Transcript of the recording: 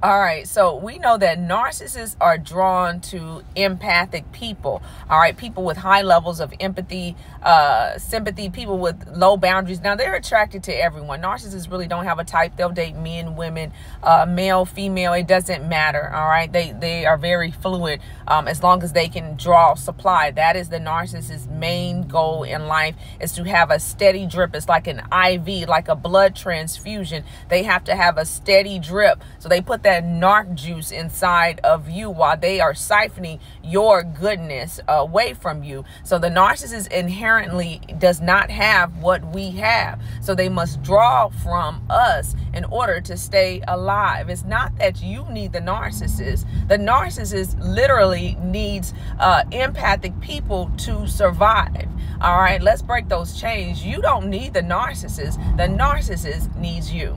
All right, so we know that narcissists are drawn to empathic people. All right, people with high levels of empathy, uh, sympathy, people with low boundaries. Now they're attracted to everyone. Narcissists really don't have a type. They'll date men, women, uh, male, female. It doesn't matter. All right, they they are very fluid um, as long as they can draw supply. That is the narcissist's main goal in life is to have a steady drip. It's like an IV, like a blood transfusion. They have to have a steady drip. So they put narc juice inside of you while they are siphoning your goodness away from you. So the narcissist inherently does not have what we have. So they must draw from us in order to stay alive. It's not that you need the narcissist. The narcissist literally needs uh, empathic people to survive. All right, let's break those chains. You don't need the narcissist. The narcissist needs you.